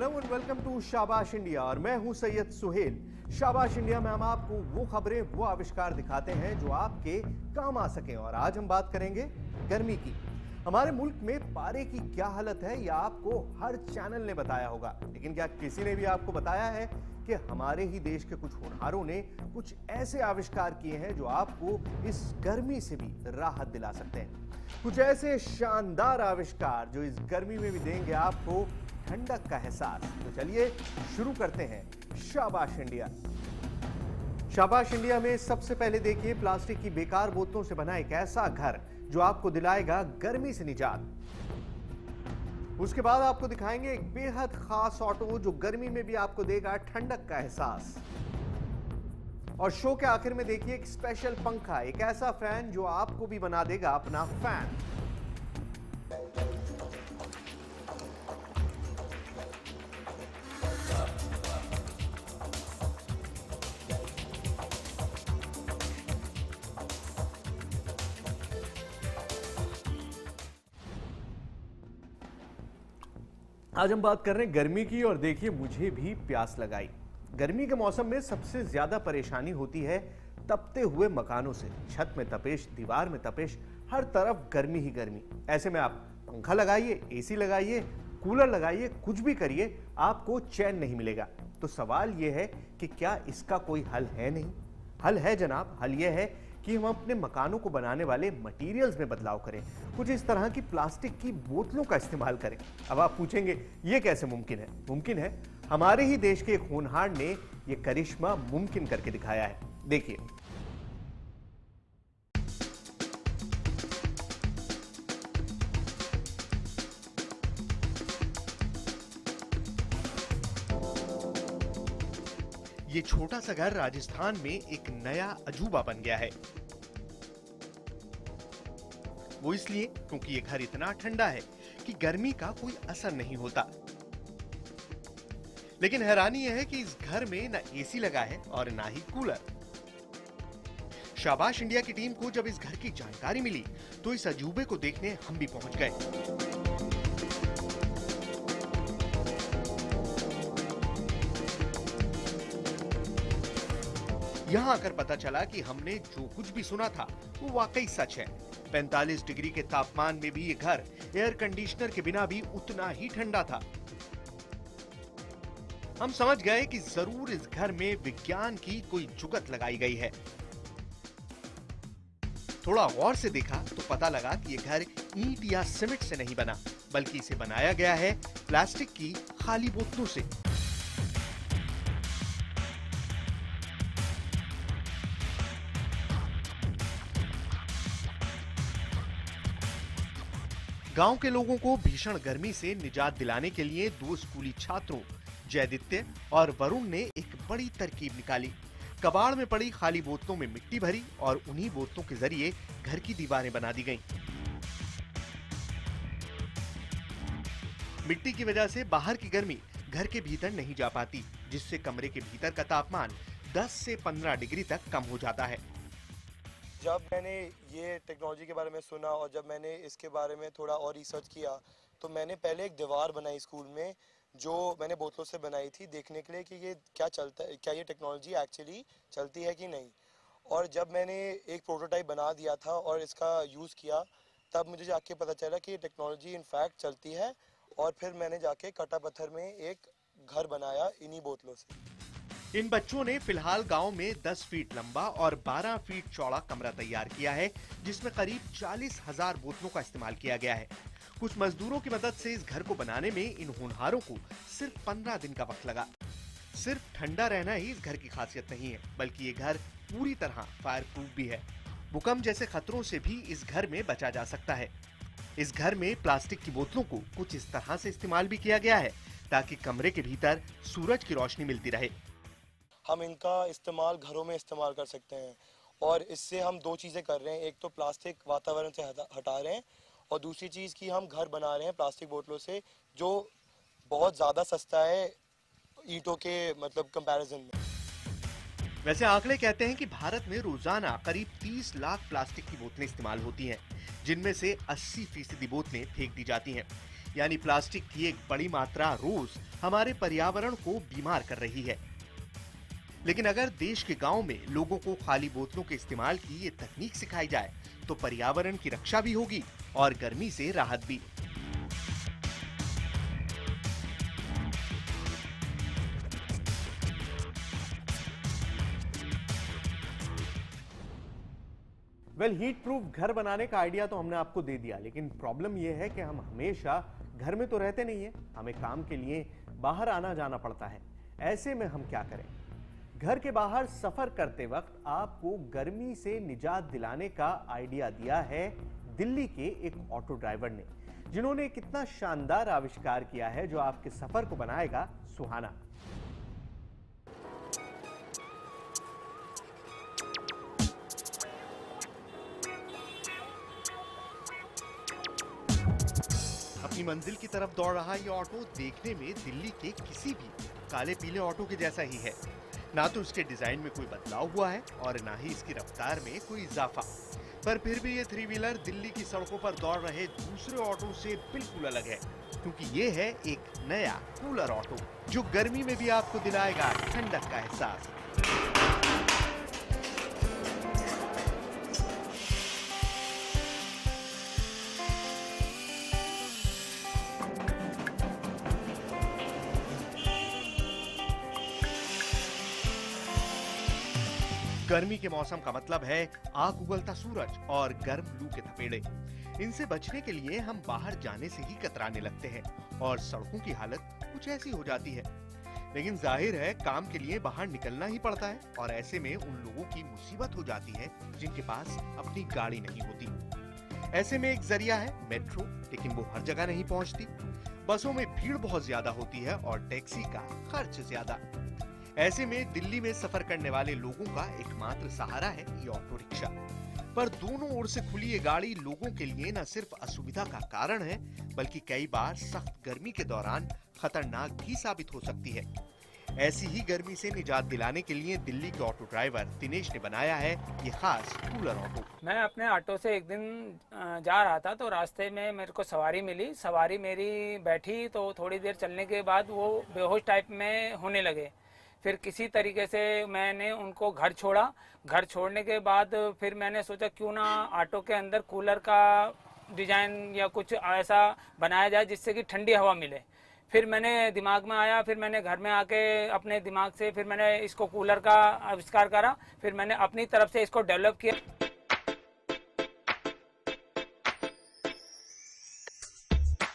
Hello and welcome to Shabash India और मैं हूँ सैयद सुहेल। शाबाश इंडिया में हम आपको वो खबरें, वो आविष्कार दिखाते हैं जो आपके काम आ सके और आज हम बात करेंगे गर्मी की। हमारे मुल्क में पारे की क्या हालत है, यह आपको हर चैनल ने बताया होगा। लेकिन क्या किसी ने भी आपको बताया है कि हमारे ही देश के कुछ होनहारों ने कुछ ऐसे आविष्कार किए हैं जो आपको इस गर्मी से भी राहत दिला सकते हैं? कुछ ऐसे शानदार आविष्कार जो इस गर्मी में भी देंगे आपको ठंडक का एहसास। तो चलिए शुरू करते हैं शाबाश इंडिया। शाबाश इंडिया में सबसे पहले देखिए, प्लास्टिक की बेकार बोतलों से बना एक ऐसा घर जो आपको दिलाएगा गर्मी से निजात। उसके बाद आपको दिखाएँगे एक बेहद खास ऑटो जो गर्मी में भी आपको देगा ठंडक का एहसास। और शो के आखिर में देखिए एक स्पेशल पंखा, एक ऐसा फ़ैन जो आपको भी बना देगा अपना फ़ैन। आज हम बात कर रहे हैं गर्मी की और देखिए मुझे भी प्यास लगाई। गर्मी के मौसम में सबसे ज़्यादा परेशानी होती है तपते हुए मकानों से। छत में तपेश, दीवार में तपेश, हर तरफ़ गर्मी ही गर्मी। ऐसे में आप पंखा लगाइए, एसी लगाइए, कूलर लगाइए, कुछ भी करिए, आपको चैन नहीं मिलेगा। तो सवाल यह है कि क्या इसका कोई हल है नहीं? हल है जनाब, हल यह है कि हम अपने मकानों को बनाने वाले मटेरियल्स में बदलाव करें। कुछ इस तरह की प्लास्टिक की बोतलों का इस्तेमाल करें। अब आप पूछेंगे, ये कैसे मुमकिन है? मुमकिन है? हमारे ही देश के एक होनहार ने यह करिश्मा मुमकिन करके दिखाया है। देखिए ये छोटा सा घर राजस्थान में एक नया अजूबा बन गया है। वो इसलिए क्योंकि ये घर इतना ठंडा है कि गर्मी का कोई असर नहीं होता। लेकिन हैरानी यह है कि इस घर में ना एसी लगा है और ना ही कूलर। शाबाश इंडिया की टीम को जब इस घर की जानकारी मिली तो इस अजूबे को देखने हम भी पहुँच गए। यहाँ आकर पता चला कि हमने जो कुछ भी सुना था, वो वाकई सच है। 45 डिग्री के तापमान में भी ये घर एयर कंडीशनर के बिना भी उतना ही ठंडा था। हम समझ गए कि ज़रूर इस घर में विज्ञान की कोई जुगत लगाई गई है। थोड़ा गौर से देखा तो पता लगा कि ये घर ईट या सीमेंट से नहीं बना, बल्कि इसे बनाया गया है प्लास्टिक की खाली बोतलों से। गाँव के लोगों को भीषण गर्मी से निजात दिलाने के लिए दो स्कूली छात्रों, जयदित्य और वरुण ने एक बड़ी तरकीब निकाली कबाड़ में पड़ी खाली बोतलों में मिट्टी भरी और उन्हीं बोतलों के ज़रिए घर की दीवारें बना दी गईं। मिट्टी की वजह से बाहर की गर्मी घर के भीतर नहीं जा पाती, जिससे कमरे के भीतर का तापमान 10 से 15 डिग्री तक कम हो जाता है जब मैंने ये टेक्नोलॉजी के बारे में सुना और जब मैंने इसके बारे में थोड़ा और रिसर्च किया तो मैंने पहले एक दीवार बनाई स्कूल में, जो मैंने बोतलों से बनाई थी देखने के लिए कि ये क्या चलता है, क्या ये टेक्नोलॉजी एक्चुअली चलती है कि नहीं। और जब मैंने एक प्रोटोटाइप बना दिया था और इसका यूज़ किया, तब मुझे जाके पता चला कि ये टेक्नोलॉजी इनफैक्ट चलती है और फिर मैंने जाके कटा पत्थर में एक घर बनाया इन्हीं बोतलों से। इन बच्चों ने फ़िलहाल गाँव में 10 फीट लंबा और 12 फीट चौड़ा कमरा तैयार किया है, जिसमें करीब चालीस हज़ार बोतलों का इस्तेमाल किया गया है। कुछ मजदूरों की मदद से इस घर को बनाने में इन होनहारों को सिर्फ़ 15 दिन का वक्त लगा। सिर्फ़ ठंडा रहना ही इस घर की खासियत नहीं है, बल्कि ये घर पूरी तरह फायर प्रूफ भी है। भूकंप जैसे खतरों से भी इस घर में बचा जा सकता है। इस घर में प्लास्टिक की बोतलों को कुछ इस तरह से इस्तेमाल भी किया गया है, ताकि कमरे के भीतर सूरज की रोशनी मिलती रहे। हम इनका इस्तेमाल घरों में इस्तेमाल कर सकते हैं। और इससे हम दो चीज़ें कर रहे हैं। एक तो प्लास्टिक वातावरण से हटा हटा रहे हैं और दूसरी चीज़ की हम घर बना रहे हैं प्लास्टिक बोतलों से, जो बहुत ज़्यादा सस्ता है ईंटों के मतलब कंपैरिजन में। वैसे आंकड़े कहते हैं कि भारत में रोज़ाना करीब 30 लाख प्लास्टिक की बोतलें इस्तेमाल होती हैं, जिनमें से 80 फ़ीसदी बोतलें फेंक दी जाती हैं। यानी प्लास्टिक की एक बड़ी मात्रा रोज हमारे पर्यावरण को बीमार कर रही है। लेकिन अगर देश के गाँव में लोगों को खाली बोतलों के इस्तेमाल की ये तकनीक सिखाई जाए तो पर्यावरण की रक्षा भी होगी और गर्मी से राहत भी। वेल हीट प्रूफ घर बनाने का आइडिया तो हमने आपको दे दिया, लेकिन प्रॉब्लम यह है कि हम हमेशा घर में तो रहते नहीं है। हमें काम के लिए बाहर आना जाना पड़ता है। ऐसे में हम क्या करें? घर के बाहर सफ़र करते वक्त आपको गर्मी से निजात दिलाने का आइडिया दिया है दिल्ली के एक ऑटो ड्राइवर ने, जिन्होंने कितना शानदार आविष्कार किया है जो आपके सफ़र को बनाएगा सुहाना। अपनी मंजिल की तरफ़ दौड़ रहा यह ऑटो देखने में दिल्ली के किसी भी काले पीले ऑटो के जैसा ही है। ना तो इसके डिज़ाइन में कोई बदलाव हुआ है और ना ही इसकी रफ्तार में कोई इजाफा। पर फिर भी ये थ्री व्हीलर दिल्ली की सड़कों पर दौड़ रहे दूसरे ऑटो से बिल्कुल अलग है, क्योंकि ये है एक नया कूलर ऑटो जो गर्मी में भी आपको दिलाएगा ठंडक का एहसास। गर्मी के मौसम का मतलब है आग उगलता सूरज और गर्म लू के थपेड़े इनसे बचने के लिए हम बाहर जाने से ही कतराने लगते हैं और सड़कों की हालत कुछ ऐसी हो जाती है। लेकिन ज़ाहिर है, काम के लिए बाहर निकलना ही पड़ता है और ऐसे में उन लोगों की मुसीबत हो जाती है जिनके पास अपनी गाड़ी नहीं होती। ऐसे में एक ज़रिया है, मेट्रो, लेकिन वो हर जगह नहीं पहुँचती। बसों में भीड़ बहुत ज़्यादा होती है और टैक्सी का खर्च ज़्यादा। ऐसे में दिल्ली में सफ़र करने वाले लोगों का एकमात्र सहारा है ये ऑटो रिक्शा पर दोनों ओर से खुली ये गाड़ी लोगों के लिए न सिर्फ़ असुविधा का कारण है, बल्कि कई बार सख्त गर्मी के दौरान खतरनाक भी साबित हो सकती है। ऐसी ही गर्मी से निजात दिलाने के लिए दिल्ली के ऑटो ड्राइवर दिनेश ने बनाया है ये खास कूलर ऑटो। मैं अपने ऑटो से एक दिन जा रहा था तो रास्ते में मेरे को सवारी मिली। सवारी मेरी बैठी तो थोड़ी देर चलने के बाद वो बेहोश टाइप में होने लगे। फिर किसी तरीके से मैंने उनको घर छोड़ा। घर छोड़ने के बाद फिर मैंने सोचा, क्यों ना ऑटो के अंदर कूलर का डिज़ाइन या कुछ ऐसा बनाया जाए जिससे कि ठंडी हवा मिले। फिर मैंने दिमाग में आया, फिर मैंने घर में आके अपने दिमाग से फिर मैंने इसको कूलर का आविष्कार करा, फिर मैंने अपनी तरफ़ से इसको डेवलप किया।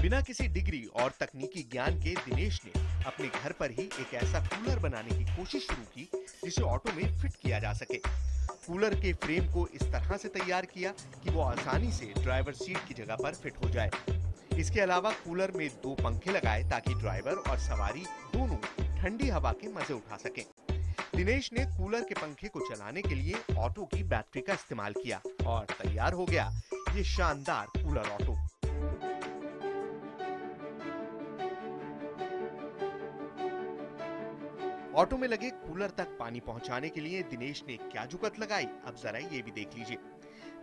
बिना किसी डिग्री और तकनीकी ज्ञान के दिनेश ने अपने घर पर ही एक ऐसा कूलर बनाने की कोशिश शुरू की, जिसे ऑटो में फिट किया जा सके। कूलर के फ्रेम को इस तरह से तैयार किया कि वो आसानी से ड्राइवर सीट की जगह पर फिट हो जाए। इसके अलावा कूलर में दो पंखे लगाए ताकि ड्राइवर और सवारी दोनों ठंडी हवा के मज़े उठा सकें। दिनेश ने कूलर के पंखे को चलाने के लिए ऑटो की बैटरी का इस्तेमाल किया और तैयार हो गया ये शानदार कूलर ऑटो। ऑटो में लगे कूलर तक पानी पहुँचाने के लिए दिनेश ने क्या जुकत लगाई। अब जरा ये भी देख लीजिए।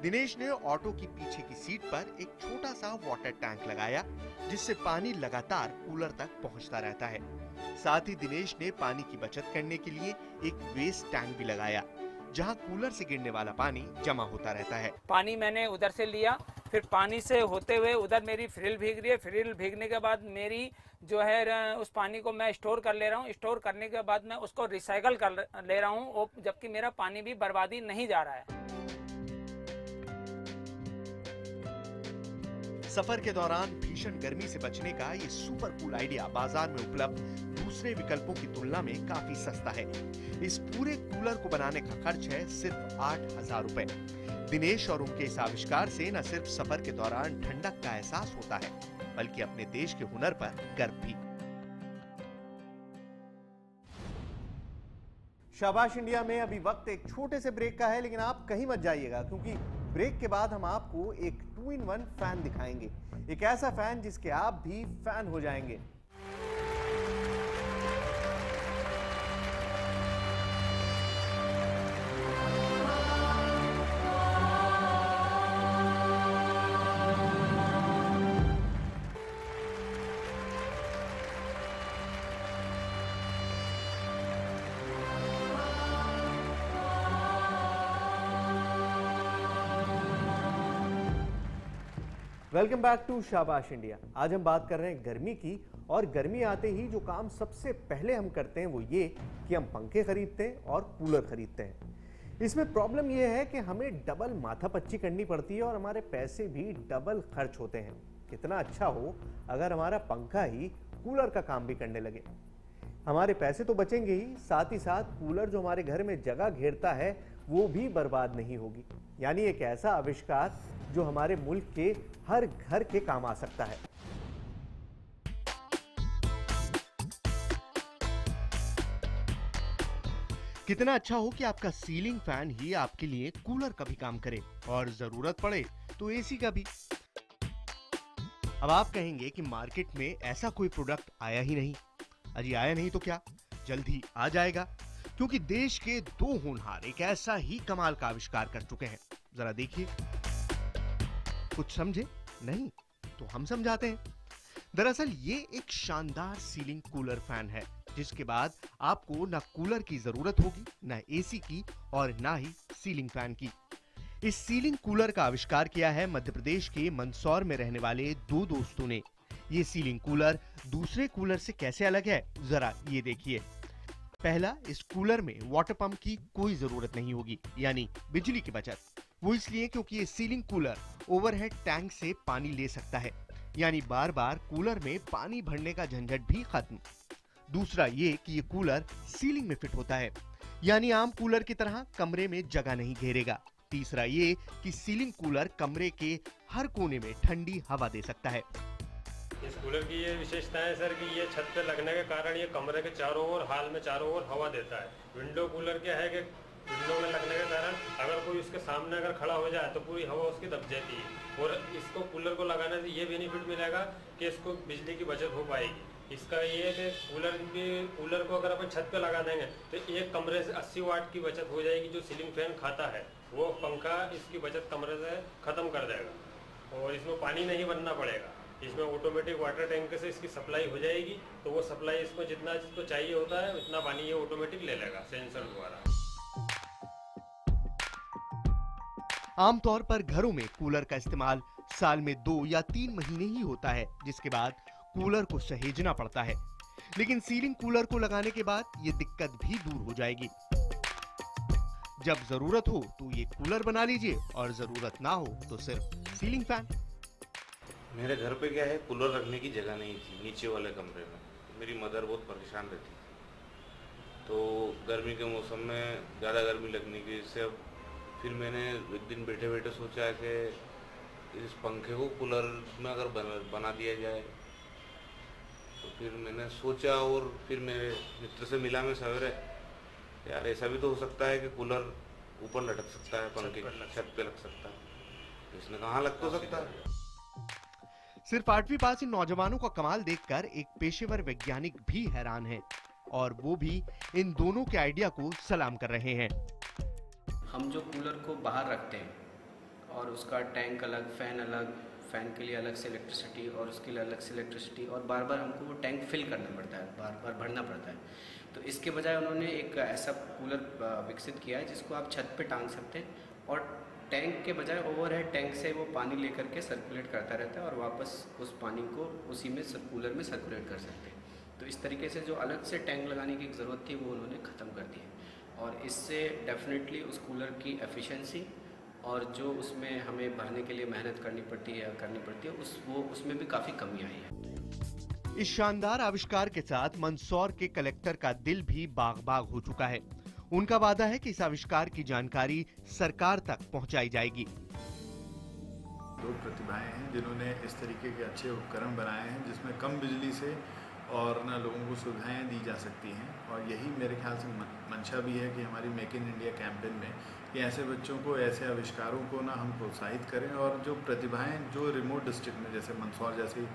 दिनेश ने ऑटो की पीछे की सीट पर एक छोटा सा वाटर टैंक लगाया, जिससे पानी लगातार कूलर तक पहुँचता रहता है। साथ ही दिनेश ने पानी की बचत करने के लिए एक वेस्ट टैंक भी लगाया, जहाँ कूलर से गिरने वाला पानी जमा होता रहता है। पानी मैंने उधर से लिया फिर पानी से होते हुए उधर मेरी फ्रिल भीग रही है। फ्रिल भीगने के बाद मेरी जो है उस पानी को मैं स्टोर कर ले रहा हूँ। स्टोर करने के बाद मैं उसको रिसाइकल कर ले रहा हूँ। जबकि मेरा पानी भी बर्बादी नहीं जा रहा है। सफ़र के दौरान भीषण गर्मी से बचने का ये सुपर कूल आइडिया बाज़ार में उपलब्ध दूसरे विकल्पों की तुलना में काफ़ी सस्ता है। इस पूरे कूलर को बनाने का खर्च है सिर्फ़ आठ हज़ार रूपए। दिनेश और उनके इस आविष्कार से न सिर्फ़ सफ़र के दौरान ठंडक का एहसास होता है, बल्कि अपने देश के हुनर पर गर्व भी। शाबाश इंडिया में अभी वक्त एक छोटे से ब्रेक का है, लेकिन आप कहीं मत जाइएगा, क्योंकि ब्रेक के बाद हम आपको एक टू इन वन फ़ैन दिखाएँगे। एक ऐसा फ़ैन जिसके आप भी फ़ैन हो जाएँगे। Welcome back to Shabash India. आज हम बात कर रहे हैं गर्मी की, और गर्मी आते ही जो काम सबसे पहले हम करते हैं वो ये कि हम पंखे खरीदते हैं और कूलर खरीदते हैं। इसमें प्रॉब्लम ये है कि हमें डबल माथापच्ची करनी पड़ती है और हमारे पैसे भी डबल खर्च होते हैं। कितना अच्छा हो अगर हमारा पंखा ही कूलर का काम भी करने लगे। हमारे पैसे तो बचेंगे ही, साथ ही साथ कूलर जो हमारे घर में जगह घेरता है वो भी बर्बाद नहीं होगी। यानी एक ऐसा आविष्कार जो हमारे मुल्क के हर घर के काम आ सकता है। कितना अच्छा हो कि आपका सीलिंग फ़ैन ही आपके लिए कूलर का भी काम करे और ज़रूरत पड़े तो एसी का भी। अब आप कहेंगे कि मार्केट में ऐसा कोई प्रोडक्ट आया ही नहीं। अजी आया नहीं तो क्या? जल्द ही आ जाएगा। क्योंकि देश के दो होनहार एक ऐसा ही कमाल का आविष्कार कर चुके हैं। जरा देखिए। कुछ समझे? नहीं तो हम समझाते हैं। दरअसल ये एक शानदार सीलिंग कूलर फ़ैन है, जिसके बाद आपको ना कूलर की ज़रूरत होगी, ना एसी की और ना ही सीलिंग फ़ैन की। इस सीलिंग कूलर का आविष्कार किया है मध्य प्रदेश के मंदसौर में रहने वाले दो दोस्तों ने। ये सीलिंग कूलर दूसरे कूलर से कैसे अलग है? जरा ये देखिए। पहला, इस कूलर में वाटर पंप की कोई ज़रूरत नहीं होगी, यानी बिजली की बचत। वो इसलिए क्योंकि ये सीलिंग कूलर ओवरहेड टैंक से पानी ले सकता है, यानी बार बार कूलर में पानी भरने का झंझट भी खत्म। दूसरा, ये कि ये कूलर सीलिंग में फिट होता है, यानी आम कूलर की तरह कमरे में जगह नहीं घेरेगा। तीसरा, ये कि सीलिंग कूलर कमरे के हर कोने में ठंडी हवा दे सकता है। कूलर की ये विशेषता है सर कि ये छत पे लगने के कारण ये कमरे के चारों ओर, हाल में चारों ओर हवा देता है। विंडो कूलर क्या है कि विंडो में लगने के कारण अगर कोई उसके सामने अगर खड़ा हो जाए तो पूरी हवा उसकी दब जाती है। और इसको कूलर को लगाने से ये बेनिफिट मिलेगा कि इसको बिजली की बचत हो पाएगी। इसका ये है कि कूलर भी, कूलर को अगर अपन छत पे लगा देंगे तो एक कमरे से 80 वाट की बचत हो जाएगी जो सीलिंग फ़ैन खाता है। वो पंखा इसकी बचत कमरे से ख़त्म कर देगा और इसमें पानी नहीं बनना पड़ेगा। इसमें ऑटोमेटिक वाटर टैंक से इसकी सप्लाई हो जाएगी तो वो सप्लाई इसको जितना जिसको चाहिए होता है, उतना पानी ये ऑटोमेटिक ले लेगा सेंसर द्वारा। आमतौर पर घरों में कूलर का इस्तेमाल साल में दो या तीन महीने ही होता है, जिसके बाद कूलर को सहेजना पड़ता है। लेकिन सीलिंग कूलर को लगाने के बाद ये दिक्कत भी दूर हो जाएगी। जब ज़रूरत हो तो ये कूलर बना लीजिए और ज़रूरत ना हो तो सिर्फ़ सीलिंग फ़ैन मेरे घर पे क्या है कूलर रखने की जगह नहीं थी नीचे वाले कमरे में। मेरी मदर बहुत परेशान रहती थी। तो गर्मी के मौसम में ज़्यादा गर्मी लगने की वजह से अब फिर मैंने एक दिन बैठे बैठे सोचा कि इस पंखे को कूलर में अगर बना, बना दिया जाए। तो फिर मैंने सोचा और फिर मेरे मित्र से मिला मैं सवेरे। यार ऐसा भी तो हो सकता है कि कूलर ऊपर लटक सकता है पंखे छत पे लग सकता है। तो इसने कहाँ लग तो सकता? है सिर्फ़ आठवीं पास इन नौजवानों का कमाल देखकर एक पेशेवर वैज्ञानिक भी हैरान है और वो भी इन दोनों के आइडिया को सलाम कर रहे हैं। हम जो कूलर को बाहर रखते हैं और उसका टैंक अलग, फ़ैन अलग, फ़ैन के लिए अलग से इलेक्ट्रिसिटी और उसके लिए अलग से इलेक्ट्रिसिटी और बार बार हमको वो टैंक फिल करना पड़ता है बार बार भरना पड़ता है। तो इसके बजाय उन्होंने एक ऐसा कूलर विकसित किया है जिसको आप छत पे टांग सकते हैं और टैंक के बजाय ओवर ओवरहेड टैंक से वो पानी लेकर के सर्कुलेट करता रहता है और वापस उस पानी को उसी में कूलर में सर्कुलेट कर सकते हैं। तो इस तरीके से जो अलग से टैंक लगाने की ज़रूरत थी, वो उन्होंने ख़त्म कर दी है। और इससे डेफिनेटली उस कूलर की एफिशिएंसी और जो उसमें हमें भरने के लिए मेहनत करनी पड़ती है करनी पड़ती है, उस, वो उसमें भी काफ़ी कमी आई है। इस शानदार आविष्कार के साथ मंदसौर के कलेक्टर का दिल भी बाग बाग हो चुका है। उनका वादा है कि इस आविष्कार की जानकारी सरकार तक पहुंचाई जाएगी। दो प्रतिभाएँ हैं जिन्होंने इस तरीके के अच्छे उपकरण बनाए हैं जिसमें कम बिजली से और ना लोगों को सुविधाएँ दी जा सकती हैं। और यही मेरे ख्याल से मंशा भी है कि हमारी मेक इन इंडिया कैंपेन में कि ऐसे बच्चों को, ऐसे आविष्कारों को ना हम प्रोत्साहित करें और जो प्रतिभाएँ जो रिमोट डिस्ट्रिक्ट में, जैसे मंदसौर जैसी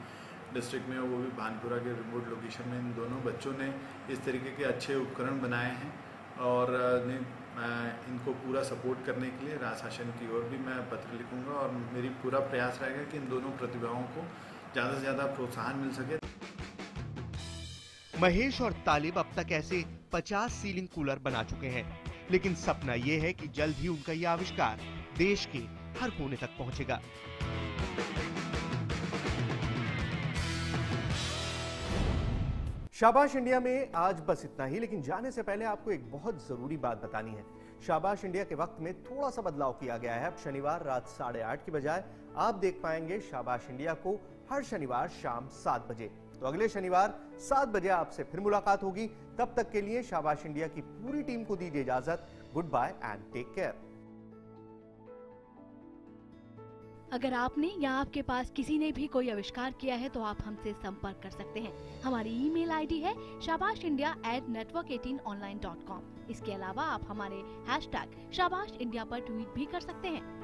डिस्ट्रिक्ट में वो भी भानपुरा के रिमोट लोकेशन में इन दोनों बच्चों ने इस तरीके के अच्छे उपकरण बनाए हैं। और इनको पूरा सपोर्ट करने के लिए राज शासन की ओर भी मैं पत्र लिखूँगा और मेरी पूरा प्रयास रहेगा कि इन दोनों प्रतिभाओं को ज़्यादा से ज़्यादा प्रोत्साहन मिल सके। महेश और तालिब अब तक ऐसे 50 सीलिंग कूलर बना चुके हैं, लेकिन सपना ये है कि जल्द ही उनका यह आविष्कार देश के हर कोने तक पहुंचेगा। शाबाश इंडिया में आज बस इतना ही, लेकिन जाने से पहले आपको एक बहुत ज़रूरी बात बतानी है। शाबाश इंडिया के वक्त में थोड़ा सा बदलाव किया गया है। अब शनिवार रात साढ़े आठ की बजाय आप देख पाएँगे शाबाश इंडिया को हर शनिवार शाम सात बजे। तो अगले शनिवार सात बजे आपसे फिर मुलाकात होगी। तब तक के लिए शाबाश इंडिया की पूरी टीम को दीजिए इजाज़त। Goodbye and take care. अगर आपने या आपके पास किसी ने भी कोई आविष्कार किया है तो आप हमसे संपर्क कर सकते हैं। हमारी ईमेल आईडी है Shabash India at network eighteen online dot com इसके अलावा आप हमारे हैश टैग शाबाश इंडिया आरोप ट्वीट भी कर सकते हैं।